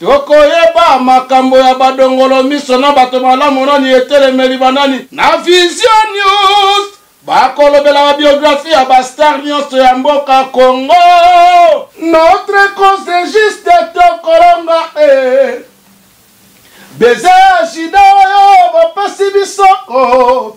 Tokoyeba makambo ya badongolo miso na bato malamu nani etelemeli banani. Na Vision News, bakolobela ba biographie ya ba star nionso ya mboka Congo. Notre cause est juste tokolonga eh. Baiser ya Judas oyo bopesi biso oh.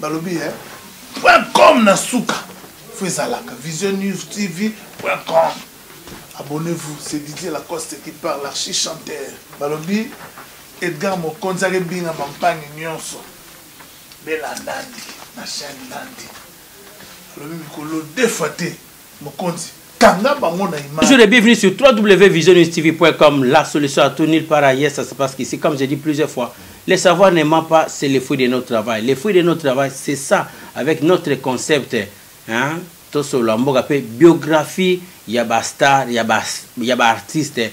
balobi eh? point com na suka fo ezalaka vision news tv point com abonnez-vous c'est didier lacoste qui parle archi chanteur balobi edgar mokonzi akebinga mampangi nyonso bela nandi na chaine nandi alobi mikolo defa te mon mokonzi bienvenue sur www.visionnewstv.com La solution à tout nul par ailleurs, ça se passe ici comme j'ai dit plusieurs fois, le savoir ne ment pas, c'est le fruit de notre travail. Le fruit de notre travail, c'est ça, avec notre concept tosolola mboka mpe biographie ya bastar ya baartiste ba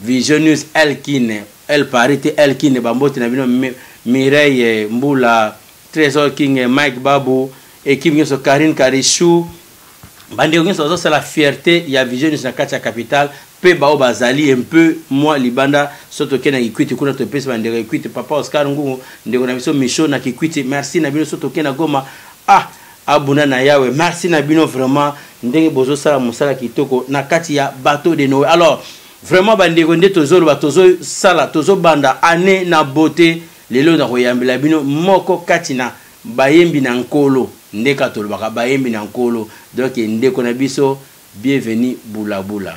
Vision News El Kine, El Paris te El Kine bambote na bino Mireille Mbula, Tresor King, Mike Babu, ekipe nyonso Karine Karichou, bandeko nyonso bazosala fierté ya Vision News na kati ya capitale mpe baoyo bazali un peu mwa libanda so tokei na kikwiti kuna topesi bandeko ya kikwiti papa oscar ngungu ndeko na biso micho na kikwiti merci na bino so tokei na goma ah abunda na yawe merci na bino vraiment ndenge bozosala mosala kitoko na kati ya bateau de noe alors vraiment bandeko nde tozoloba tozosala tozobanda ane na bote lelo nakoyambela bino moko kati na bayembi na nkolo nde kaka tolobaka bayembi na nkolo donk ndeko na biso bienvenu bulabula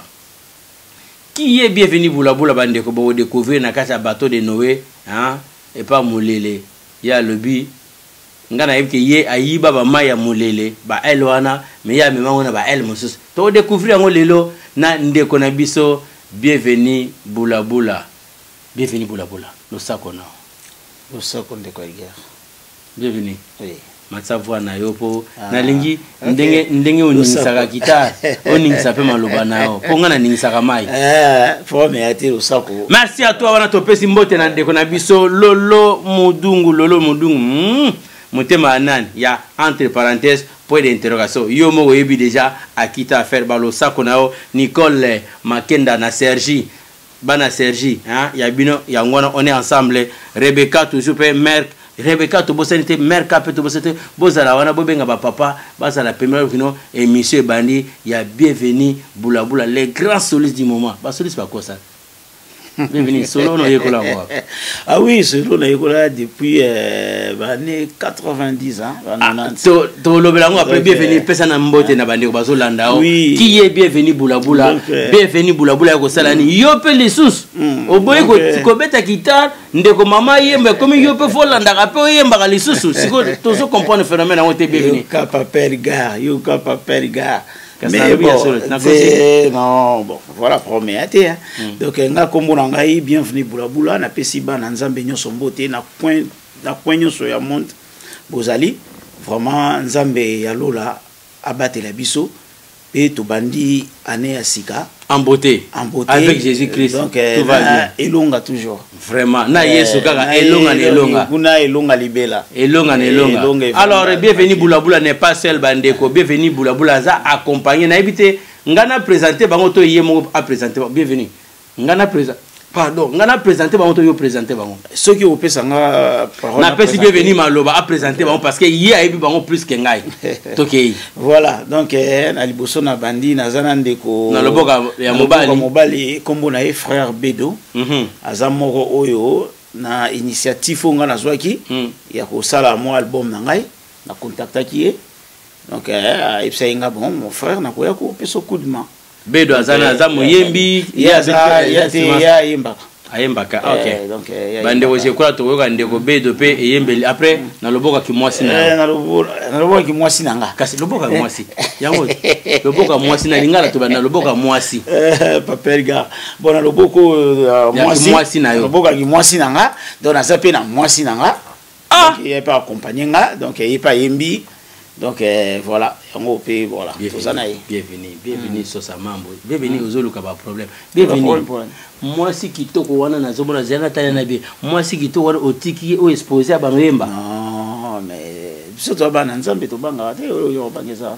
qui est bienvenu bulabula bandeko bokodecouvrir na kati ya bateau de noe epa molele ye alobi nga nayebi ke ye ayiba ba mai ya mulele ba aile wana me ye amema yango na ba aile mosusu toko decouvrir yango lelo na ndeko na biso bienvenu bulabula bienvenu bulabula losako na losako ndeko ya guerre bienvenu oui. matisa voix na yo mpo ah. nalingi ndenge ndenge oningisaka gitare oningisa mpe maloba na yo mpo ngai naningisaka mai eh, merci a toi wana topesi mbote na ndeko na biso lolo modungu lolo modungu hmm, motema ya nani ya entre parenthèse point d'interrogation yo moko oyebi déjà akita affaire balosako na yo nicole makenda na sergi bana sergi hein, ya bino yango wana on est ensemble rebecca toujours mpe merc rebecca tobosani te merka mpe tobosani te bozala wana bobenga bapapa bazala pemela kino émission ebandi ya bienvenu bulabula les grands solistes du moment basoliste bakosana bienvenu solo onoyekola yango Ah oui, c'est l'eau là depuis euh, l'année 90 ans, ah, To to le belango après bienvenue pesa na mbote na bande ba zo landa o. Qui est bienvenue boula boula, euh, bienvenue boula boula ko sala ni. Yo pe les sous. Mm. O boy ko euh, ko beta guitare ndeko mama yemba comme yo pe fo landa ka pe yemba ka les sous. Siko to zo comprendre phénomène en te bienvenue. Yo ka papel gars, yo ka papel gars. mais bon c'est non bon voilà premier hein, te hein. hmm. donc euh, nga kombo na ngai bienvenue bulabula napesi bana nzambe nyonso mbote na coin na coin nyonso ya monde bozali vraiment nzambe ya lola abatela biso mpe tobandi année ya sika en beauté en beauté avec jésus christ donc euh, elonga toujours vraiment na eh, yesu kaka elonga na elonga kuna elonga libela elonga na eh, elonga alors bienvenue bulabula n'est pas seul bandeko bienvenue bulabula aza accompagné nayebi te ngai na présente bango to ye moko apresente bango bienvenue ngai na présente pardon ngai na présente bango to yo présente bango soki opesa nga euh, napesi bienvenue maloba apresente bango parce que ye ayebi bango plus ke ngai tokei voilà donc eh, na liboso na bandi naza na ndeko na loboko ya mobali mobali nkombo na ye frère bedo mm -hmm. aza moko oyo na initiative oyo ngai nazwaki mm. ya kosala mwa album na ngai na contactaki ye donc eh, ayebisaki eh, ngai bon mon frère nakoya kopesa coup de main bedo aza na aza moyembi ye ayembaka ayembaka ah, ok eh, bandeko jekola tokoyoka ndeko bedo mpe eyembeli après mm. na loboka kimwasi na eh, na loboka kimwasi na nga kasi loboka mwasi yango loboka mwasi na lingala tobanda loboka mwasi eh, papelga bon na loboko ya mwasi na yo loboko ya mwasi na nga donc naza mpe na mwasi na nga ah! donc ye mpe accompagne nga donc ye mpe ayembi donc euh, voilà yango mpe voilà toza na ye bienvenue bienvenue hmm. sosa mambo bienvenue hmm. ozoluka baproblème bienvenue mwasi kitoko wana nazomona zela natali na bie mwasi kitoko wana otiki ye o expose ya bango yemba mais biso toza bana nzambe tobangaka te oyo obangisa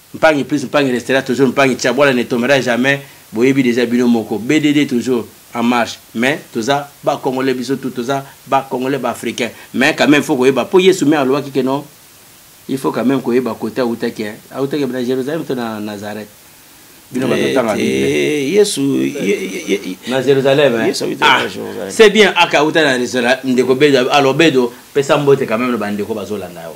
Mpangi plus mpangi restera toujours mpangi tshiabwala ne tombera jamais boyebi dejà bino moko BDD toujours en marche mais toza ba congolais biso tout toza ba congolais ba africains mais quand même faut koyeba po Yesu me alobaki que non il faut quand même koyeba côté awutaki hein awutaki na Jérusalem to na Nazareth bino ba tanga Bible Yesu na Jérusalem hein ah, c'est bien aka awuta na Jérusalem ndeko bedo alors bedo pesa mbote quand même na bandeko bazolanda yo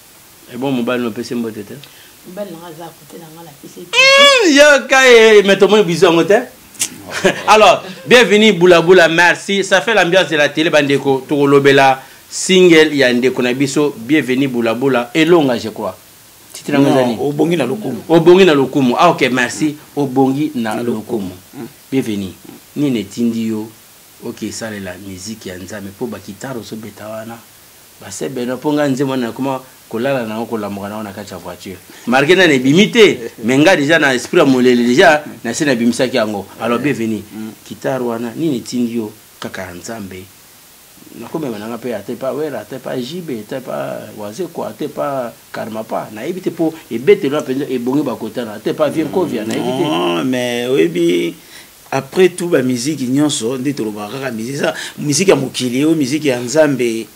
ebon mobali nopesi mbote te mobali nanga aza kote na nga napesi hmm, yoka ye me tomoni bizu yango te alors bienvenue boulaboula merci ça fait l'ambiance de la télé bandeko tokolobela single ya ndeko na biso bienvenue boulaboula elonga je crois titre yango ezali obongi na lokumu obongi na lokumu ah ok merci obongi na lokumu hmm. bienvenue nini etindi yo okesalela okay, miziki ya nzambe mpo bakitare ozobeta wana Ba sœur Benoit po nga nzembo wana nakoma kolala nango kolamuka nango na kati ya voiture marke nani ebimi te mais nga deja na esprit ya molele deja na se nabimisaki yango alors bienvenu kitare wana nini etindi yo kaka ya nzambe nakomema nanga mpe ate pa wera ate pa jibe ate pa wazekwa ate pa karmapa nayebi te mpo ebetelo mpenza ebongi bakotana ate pa vienkovia nayebi te mais oyebi Après tout ba musique nyonso nde tolobaka kaka musique eza musique ya mokili oyo musique ya Nzambe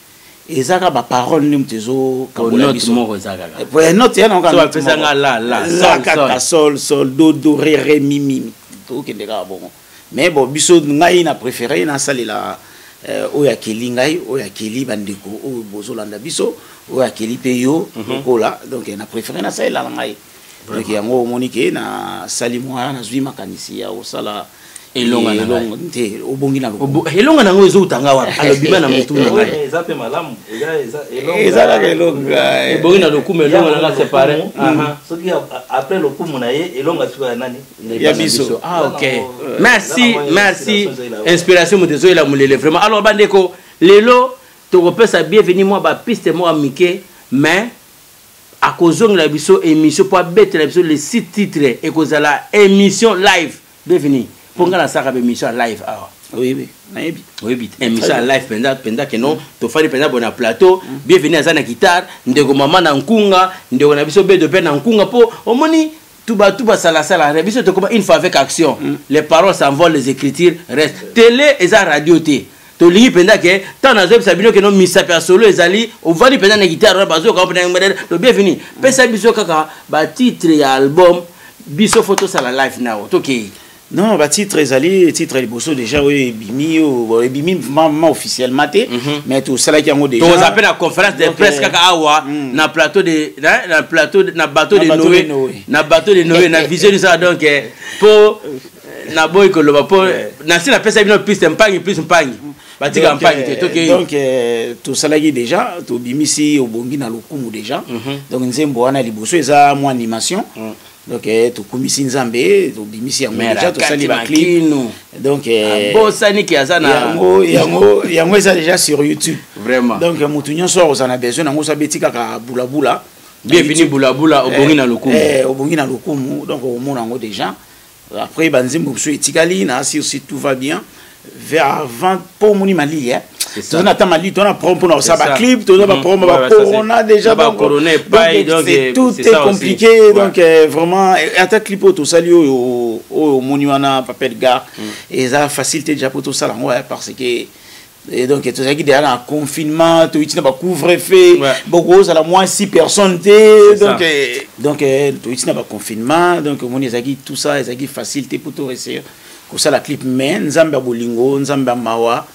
eza kaka ba parole nde moto ezokabola biso moko eza kaka po ya note yana kaka apesa nga la la la kaka sol sol do do re re mi mi mi tokende kaka bongo mais bon biso ngai na préféré nasalela euh, oyo akeli ngai oyo akeli bandeko oyo bozolanda biso oyo akeli mpe yo mhm. lokola donc na préféré nasalela na ngai donc yango omoni ke nasali mwa nazwi makanisi ya kosala elonga na ngai te obongi na lokumu elonga na ngai ezouta ngai wapi alobima na motu na ngai eza mpe malamu eza kaka elonga ebongi na lokumu elonga na ngai separe soki après lokumu na ye elonga sikoyo ya nani ya biso ah ok merci merci inspiration moto ezoyela molele vraiment alors bandeko lelo tokopesa bienvenu mwa bapiste mwa mike mais akozongela biso émission mpo abetela biso le site titre ekozala émission live devini mpo ngai nasalaka ba émission ya live awa oyebi nayebi oyebi te émission ya live mpenza mpenza keno mm. tofandi mpenza boye na plateau mm. bienveni aza na guitare ndeko mama na nkunga ndeko na biso bedo mpe na nkunga mpo omoni tuba tuba sala sala re biso tokoma une fois avec action mm. les paroles s'envolent les écritures restent télé eza radio te tolingi mpenza ke ntango nazoyebisa bino keno misapi ya solo ezali ovandi mpenza na gitare wana bazoyoka mpena mbadere lobi evini pesa biso kaka batitre ya album biso fo tosala live nao tokei non ba titre ezali titre ya liboso déjà oyo ebimi oyo ebimi vraiment officiellement te mhm. mais tosalaki yango déjà toza mpe na conférence de presse euh, kaka awa hmm. na plateau de na plateau na bateau de noé na bateau de noé na vision ça donc euh, po euh, naboyi koloba po nasi napesa bino piste mpangi plus mpangi batika mpangi te toke donc tosalaki déjà tobimisi obongi na lokumu déjà mhm. donc nzembo wana liboso eza mwa animation mm. donc eh, tokumisi nzambe eh, tobimisi yango deja tosali baclip donc eh, abosani ke aza na yango yango yango eza deja sur youtube vraiment donc motu nyonso akozala na besoin nango sabeti kaka bulabula bienvenu bulabula obongi na lokumu obongi na lokumu donc okomona yango deja après banzembo mosusu etikali na asir si tout va bien vers 20 po omoni malili eh? toza na ta malili toza na problème mpona kosala baclip toza baproblème ya bacorona déjà tout est compliqué donc euh, vraiment ata clip oyo tosali oyo oyo omoni wana papa edgar mm. eza facile te déjà mpo tosala yango eh, parce que Et donc tozalaki deya na confinement toyiti na bacouvre fait bokozala moins six personnes te donc eh, donc eh, toyiti na baconfinement donc omoni ezalaki tout ça ezalaki facile te mpo toreseyo kosala clip mais nzambe ya bolingo nzambe ya mawa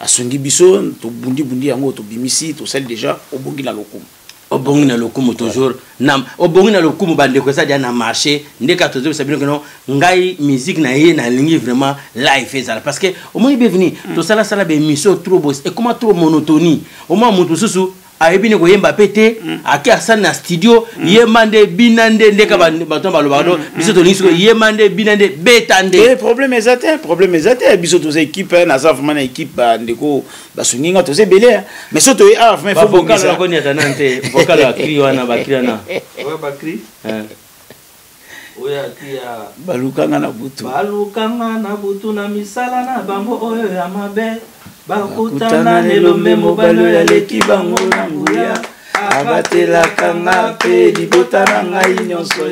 asungi biso tobundi bundi yango tobimisi tosali deja obongi na lokumu obongi na lokumu toujours na obongi na lokumu bandeko eza dia na marché nde kaka tozobisa bino kino ngai musique na ye nalingi vraiment life ezala parce que omoni beveni mm. tosalasala baémission trop bos ekoma trop monotonie omona moto mosusu ayebi ne koyemba mpe te ake asali na studio yemba nde bina nde ndeka bato na balobaka no biso tolingi siko yemba nde bina nde beta nde eh, problème eza te problème eza te biso toza équipe eh, naza vraiment na équipe bandeko basungi nga toza ebele eh. mais so toye awa vraiment fobokala koniata nante vokala bakri wana bakri wana balukanga na butu balukanga na butu na misala na bango oyo ya mabe bakutana lelombe mobali oyo aleki bango na nguya abatelaka nga mpe libota na ngai nyonso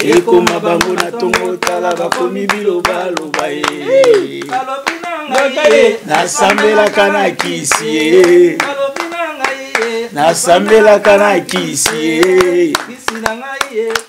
ekoma bango na ntongo tala bakomi bilobaloba ye nasambelaka na kisi ye nasambelaka na kisi ye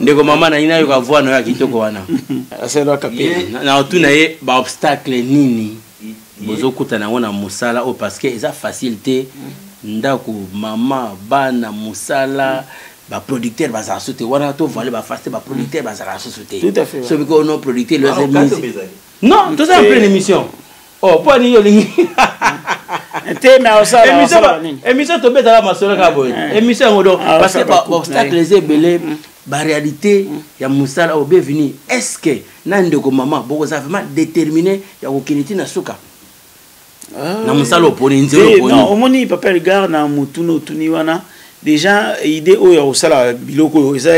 ndeko mama na ina yoka voix nayo ya kitoko wana asalaka mpe na otuna ye baobstacle nini bozokutana yango na mosala oyo parce que eza facile te ndako mama bana mosala baproducteur bazala so te wana tovale baface te baproducteur bazala susu te soki ono producteur non toza en pleine émission oh mpo nini olingi te mais osala osala nini émission tobetaka masolo kaka boye eh. émission yango donc ah, parce que baobstacle eza ebele mm. baréalité mm. ya mosala oyo bevini est ce que na ndeko mama bokozala vraiment déterminé ya kokende ti na suka ah. na mosala oponi nzela oponi omoni papa elgar na motuna otuni wana deja idée oyo ya kosala biloko oyo eza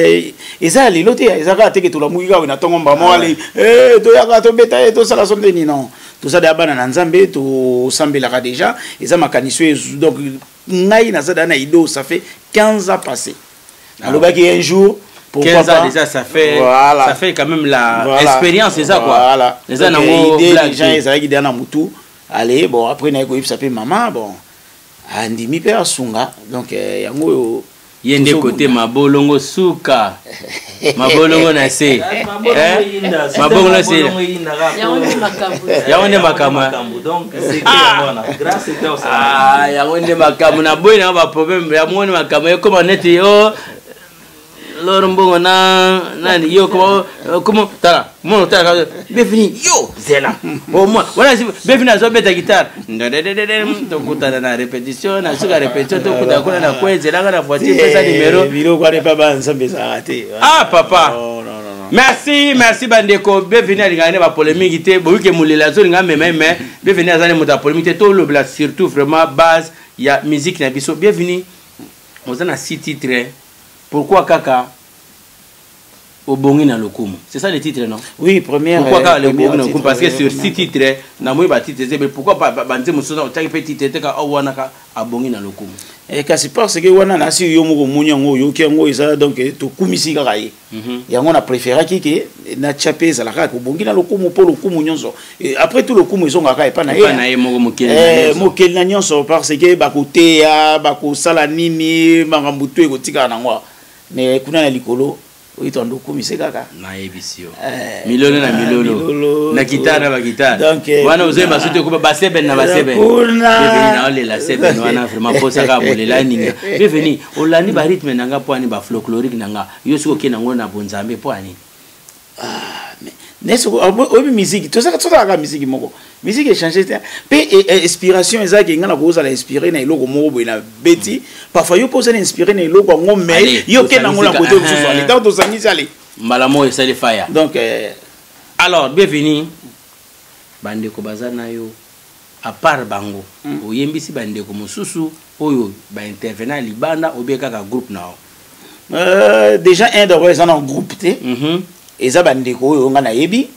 eza ya lelo te eza kaka teke tolamuki kaka na ntongo mbama wale ah eh, toyaka tobeta ye eh, tosala so ndeni non toza deya bana na nzambe tosambelaka deja eza makanisi oyo donc ngai naza deya na idée oyo ça fait 15 ans passé ah nalobaki un jour 15 ans déjà ça fait voilà. ça fait quand même la voilà. expérience eza quoi voilà. eza nango idée déjà ezalaki deya na mutu allez bon après naye koyebisa mpe mama bon andimi mpe asunga donc eh, yango oyo ye nde kote mabolongo suka mabolongo na se eh, mabongo na se yango nde makambo yango nde makambo na boyi na baproblème yango nde makambo ekoma neti o oh, lor mbongo na nani yo koma koma tala mwana otala befini yo zela omwa wana befini azobeta gitare ndededede tokutana na repetition na suka repetition tokutana kuna na kwe zelanga na voiture pesa numero biloko wana epa banzambe ezalaka te ah papa merci merci bandeko beveni alingaka ne bapolemiki te boyike moleli azolinga meme me beveni aza ne moto ya polemiki te tolobela surtout vraiment base ya musique na biso bienvenue oza na si titre pourquoi kaka obongi na lokumu c'est ça le titre non oui première pourquoi euh, kaka le obongi na lokumu parce que sur si titre na moi ba titre zebe pourquoi ba ba nze musona otaki pe titre te ka au wana ka abongi na lokumu et eh, kasi parce que wana na si yo moko moni yango yo ki yango eza donc eh, to kumisi kaka ye Mhm. yango na préféraki ke natya mpe ezalaka kobongi na lokumu mpo lokumu nyonso après tout lokumu ezongaka epai na ye eh, mokeli na nyonso parce ke bakoteya bakosala nini makambo to ekotikala nango awa mais kuna na likolo oitwa ndokumise kaka nayebisi yo eh, milolo na milolo na kitare na bakitare eh, wana ozoyeba soki ekoba baseben na baseben naolela seben wana vraiment mposaka bolela ninga beveni olandi ba rythme na nga poani ba folklorique na nga yo soki okei nango na bonzambe poani ah, oyebi miziki tosalaka miziki moko miziki echange te mpe e, e, inspiration ezalaki engai na kozala inspiré na eloko moko boye na beti parfois yo mpe ozali inspiré na eloko yango mai yo okei nango na kote mosusu ale ntango tosangisi ale mbala moko esali faya donc euh, alors bienvenue bandeko baza na yo A part bango oyembisi ba ndeko mosusu oyo ba intervenant ya libanda ou bien kaka groupe na yo? Euh, dejà un d'abord eza na groupe te mm -hmm. eza bandeko oyo nga nayebi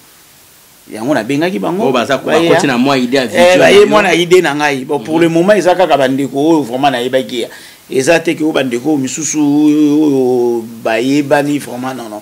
yango nabengaki bango bakoti na mwa ide eh, baye mwana ide na ngai bon pour mhm. le moment eza kaka bandeko oyo vraiment nayebaki eza te ke oyo bandeko oyo misusu oyo bayebani vraiment nono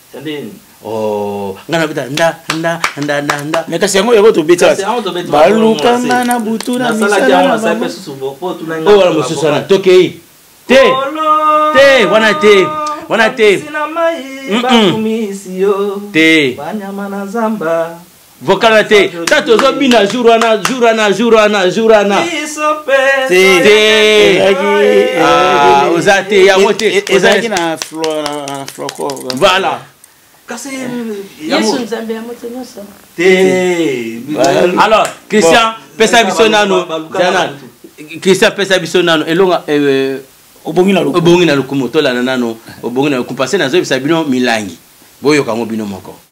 Sabine. Oh, nga na beta nda nda nda nda nda. Mais kasi yango yako to beta. Kasi yango to beta. Baluka nga na butu na misala. Nasala kya na sa pe susu bo po tuna nga. Oh, wala mususu na tokei. Te. Te, wana te. Wana te. Sina mai, bakumisi yo. Te. Banyama na zamba. vocal na te ta tozobina jour wana jour wana jour wana jour wana oza te yango te ezalaki na floco voilà kasi yesu nzambe ya moto nyonso te alors christian pesa biso nano christian pesa biso nano elonga obongi na lokumu tolanda nano obongi na lokumu parce nazoyebisa bino milangi boyoka yango bino moko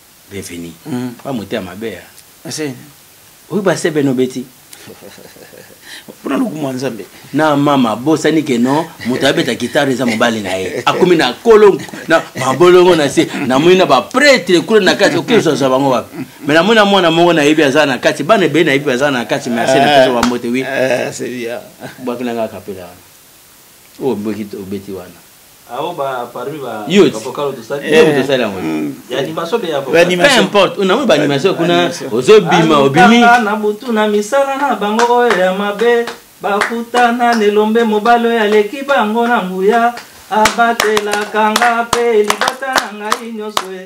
Bienvenue. Mm. Ba motema mabe ya. Ase. Oyo ba sebe no beti. Pona lokumu ya Nzambe. Na mama bosani ke no moto abeta kitare eza mobali na ye. Akomi na kolo na mabolongo na se na moni na ba prêtre kule na kati okezo za bango wapi. Mais na moni na mwana moko na yebi aza na kati bana be na yebi aza na kati mais ase na pesa ba mbote oui. Eh, c'est bien. Bwaki na nga kapela. Oyo bweki obeti wana. Aho ba parmi ba Youth. bavokalo tosali Nde moto asali yango ya animation mpe ya Ba vocal. animation. peu importe ona moni baanimation kuna Animation. ozobima obimi Alukaka na butu na misala na bango oyo ya mabe bakutana na elombe mobali oyo aleki bango na nguya abatelaka nga mpe libata na ngai nyonso e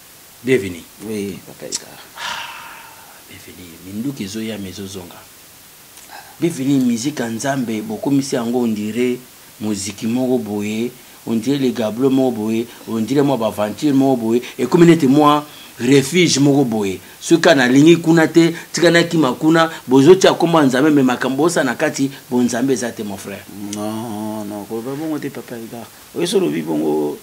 Bienvenue. Oui, papa Edgar. Ah, bienvenue. Minduki ezoya mais ezozonga. Bienvenue musique ya Nzambe bokomisi yango on dirait muziki moko boye, on dirait le gablo moko boye, on dirait mwa aventure moko boye, ekomi nete mwa refuge moko boye. Soki kana lingi kuna te, tika na kima kuna, bozo tia kombo ya Nzambe mais makambo osa na kati, bon Nzambe eza te mon frère. Non, non, koloba bongo te papa Edgar. Oyeso lobi bongo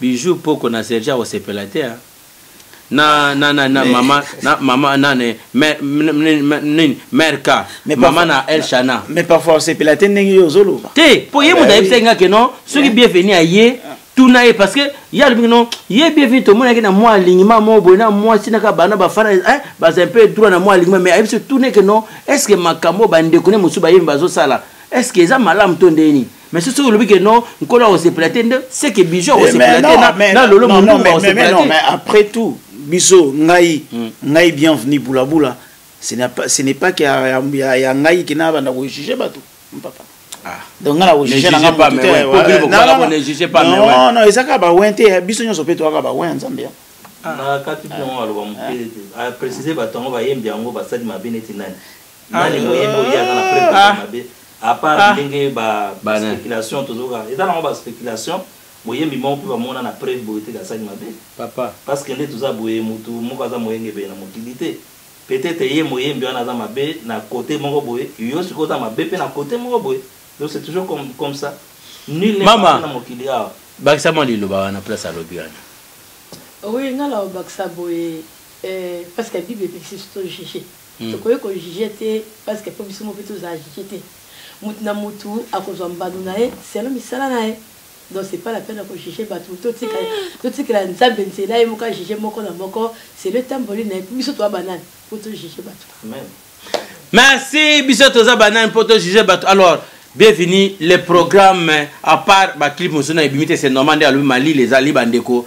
Bijoux poko na serge ako sepela te hein na na na na mama na mama na ne nini mère ka mama na El Shana mais parfois on sepela te ndenge yo zolo te po ye ah, muta yebisa nga ke non soki bienvenue aye tuna ye parce que ye alobi non ye bienvenue tomonaki na mwa alingima moko boye na mwasi naka bana bafana hein, baza mpe droit na mwa alingima mais ayebisi tuna ke non est ce que makambo bandeko ne mosusu bayemi bazosala est ce que eza malamu to ndeni mais soki soki olobi ke non nkolo akosepela te nde seke bijo akosepela te na lolo molumba akosepela te mais après tout biso ngai hmm. ngai bienvenu bulabula ce n'est pas que ya ngai ke nabanda kojuge bato papa ah. donc ngai nakojuge nanga non non eza kaka bawen te biso nyonso mpe toyaka bawen nzambe ah. nakati mpe yango aloba moke aprécise bato yango bayembi yango basali mabe neti nani nani moyebi oye aza na preuve ah. ya mabe à part ah. ndenge ba spéculation tozoka eza nango ba spéculation moyembi moko mpe bamona na preuve boye te asali mabe papa parce que nde toza boye motu moko aza moyengebele na mokili te peut-être ye moyembi wana aza mabe na côté moko boye yo sikoyo oza mabe mpe na côté moko boye donc c'est toujours comme, comme ça nul n'est na mokili awa bakisa mwa liloba wana place alobi wana oui nga na obakisa boye eh, parce que bible epekisi biso to juge Tokoki ko juger te parce que po biso moko pe tozala juger te. Mutu na mutu akozwa mbano na ye selon misala na ye. Donc c'est pas la peine ya ko juger batu. Totika totikela Nzambe nzela ye moko a juger moko na moko selon etamboli na ye. Po biso toza ba nani po to juger batu? Amen. Merci biso toza ba nani po to juger batu? Alors bienvenue les programmes à part ba clips mosusu na ebimi te c'est normal nde alobi malili ezali ba ndeko.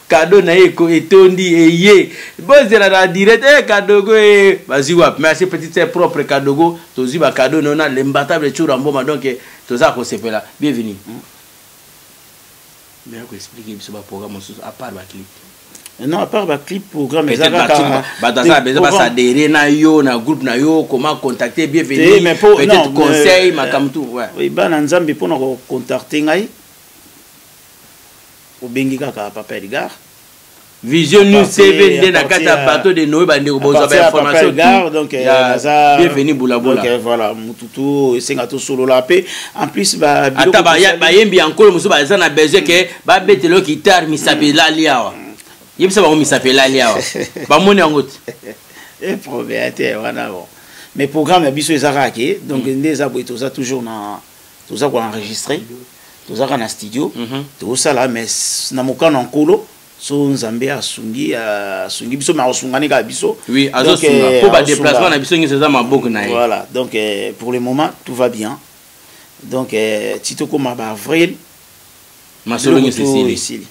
kado na ye etondi eye bozela na direct e kadogo e bazwi wapi merci petite sœur propre kadogo tozwi bakado nona lembatable cura mboma donc toza kosepela bienvenu hmm? meya koexplike biso baprogramme mosusu apart baclip eh non apart baclip programme ezakakabataza basadere na yo na groupe na yo comment contacte bienvenupeutêtre conseil makambo tu bana nzambe mpona kocontacte ngai obengi kaka papa edgar vision new tv nde na kati ya bateau de noe bandeko bozwa bainformation donc euh, aza bienvenu bulabula euh, voilà mutu to esenga tosolola mpe en plus ata bayembi ya nkolo mosusu baza na besoin ke babetelo guitare misapi elali awa yebisa bango misapi elali awa bamoni yango te eprobe eh, te wana bon mais programme ya biso eza kaka ke donc mm. nde eza boye toza toujours na toza ko enregistrer toza ka na studio mhm. tokosala mais na mokano ya nkolo so nzambe asungi asungi biso me akosungani kaka biso oui azosunga euh, mpo badeplacement na biso nyonso eza maboko na ye voilà donc euh, pour le moment tout va bien donc euh, ti tokóma baavril masolo nyonso esili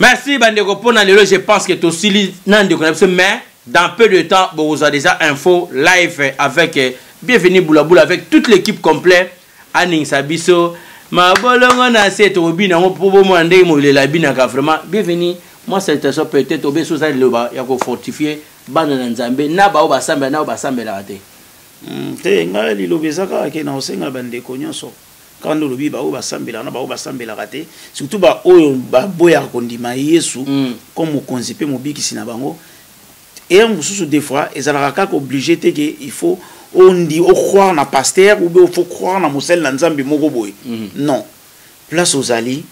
merci bandeko mpo na lelo je pense que tosili na ndeko na biso mais dans peu de temps bokozwa déjà info live avec euh, bienvenu boulaboula avec toute l'équipe complet aningisa biso mabolongo na se tokobina yango mpo bomona ndenge molela abinaka vraiment bienvenu mwa salutation peut-être obeso oza liloba ya kofortifie bana na nzambe na baoyo basambela na oyo basambelaka te hmm, te ngai liloba eza kaka ke na kosengela bandeko nyonso kaka nde olobi baoyo basambelaka na baoyo basambelaka te surtout baoyo baboyaka kondima yesu mm. comme mokonzi mpe mobikisi na bango eye mosusu des fois ezalaka kaka oblige te ke il faut ondi ocroire na paster ou bien faut croire na mosali na nzambe moko boye mm. non place ozali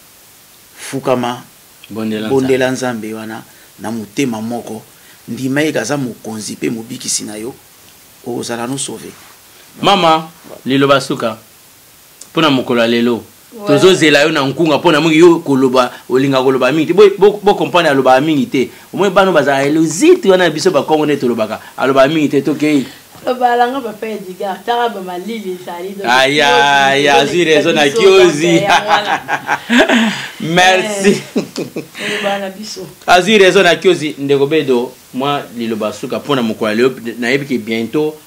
fukama bondela nzambe wana na motema moko ndima ye kaza mokonzi mpe mobikisi na yo okozala no sauve mama liloba suka mpo na mokolo ya lelo tozozela yo na nkunga mpo na mingi yo koloba olingaka koloba mingi te bocomprendre alobaka mingi te omoi bana bazalaka eloziti wana biso bakongo nde tolobaka alobaka mingi te tokei balanga papa ya diga tala bamalili ezali ayaya azwi rezo na kiozi merci azwi rezo na kiozi ndeko bedo mwa liloba suka mpo na mokolo ya leo nayebi ke bientôt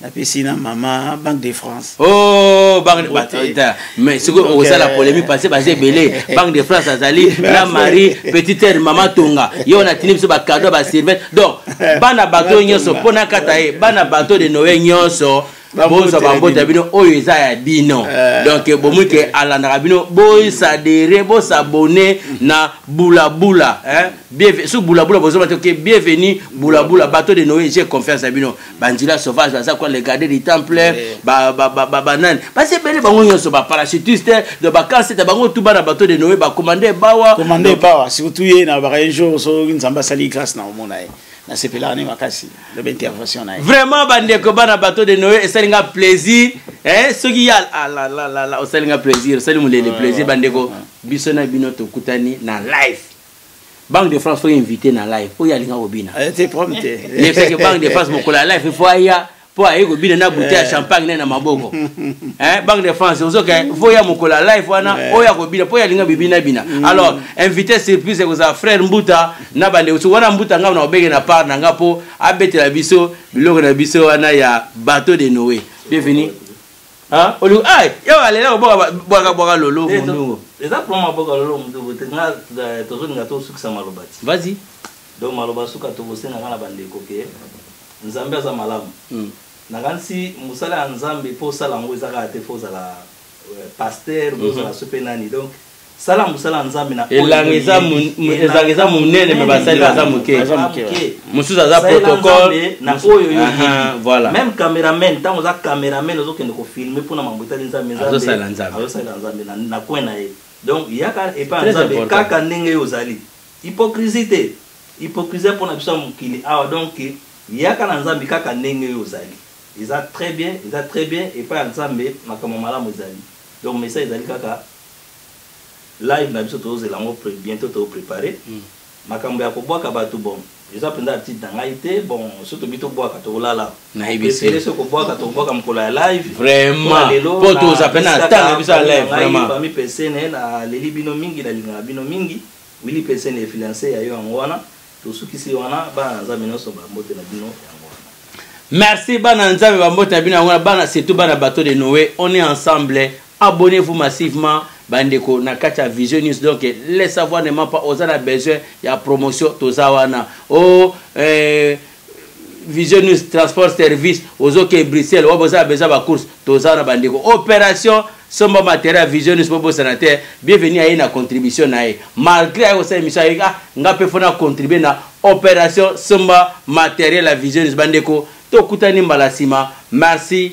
napesi na mama banque de france oh, banque de... mais soki okosala euh, polémique parce baza ebele banque de france azali na marie petite heure mama tonga ye wana atindi biso bacado baservete donc bana bato nyonso mpo nakata ye bana bato de noe nyonso bozwa bambota bino oyo eza ya bino euh. donc bomoi ke alandaka bino bosadere bosabone na bulabula su bulabula bozomate ke bienvenu bulabula bato de noe je confiance ya bino banzila sauvage baza kwa le garde du temple banani basi ebele bango nyonso baparachutiste de bakanseta bango tu bana bato de noe bacommande ebawa commande ebawa surtout ye na baka un jour soki nzambe asali grâce na omona ye nasepelaka nde makasi loba intervention na ye vraiment bandeko bana bato de noe esali nga plaisir eh, soki ya alalalala ah, osali nga plaisir osali molele plaisir bandeko biso na bino tokutani na life banque de france faut invité na live po yalinga kobina eh, te problème te mais c'est que banque de france mokola live il faut aya po aye kobina na bouteille ya eh. champagne na na maboko hein banque de france ozo ke faut ya mokola live wana eh. oya kobina po yalinga bibina bina mm. alors invité surprise ko za frère mbuta na bande osu wana mbuta ngam na obege na part na nga po abetela biso biloko na biso wana ya bateau de noé bienvenue Ah, olingo ah, yo alela koboka bwaka bwaka lolo eh, mondungo eza mpo maboka lolo mondungo te nga eh, tozolinga tosukisa maloba ti vas-y donc maloba suka tokosenga nga na bandeko ke nzambe aza malamu hmm. nakanisi mosala ya nzambe mpo osala yango eza kaka te fo ozala eh, paster mpo ozala mhm. sope nani donc sala mosala ya nzambe na elanga eza ezanga eza monene me basali aza moke mosusu aza protocole na oyo voilà même cameraman ntango oza cameraman ozokende kofilme mpo na mambo etali nzambe azosalela nzambe azosalela nzambe na coin na ye donc yaka epa nzambe kaka ndenge yo ozali hypocrisie te hypocrisie mpo na biso ya mokili awa donc yaka na nzambe kaka ndenge yo ozali eza très bien eza très bien epai ya nzambe makambo malamu ezali donc message ezali kaka Live na biso tozo zela yango bientot to prepare makambo ya kobwaka batu bon eza penza habitude na ngai te bon soki tolobi tobwaka tokolala awa prefere soki kobwaka tokobwaka mokolo ya live vraiment lelo po toza pena temps na biso ya live vraiment famille pesene na leli bino mingi na lingaka bino mingi Willy pesa une effilancee ya yo yango wana tosukisi wana bana na nzambe nyonso ba mbote na bino yango wana merci bana na nzambe ba mbote na bino yango wana bana surtout bana bateau de noe on est ensemble abonnez vous massivement bandeko na kati ya vision news donc le savoir ne ment pas oza na besoin ya promotion toza wana o oh, eh, vision news transport service ozoke bruxelles oyo boza besoin bacourse toza na bandeko opération somba matériel ya vision news bobosana te bienvenu aye na contribution na ye malgré aye kosala émission ayeki ah nga mpe fona contribue na opération somba matériel ya vision news bandeko tokutani mbala nsima merci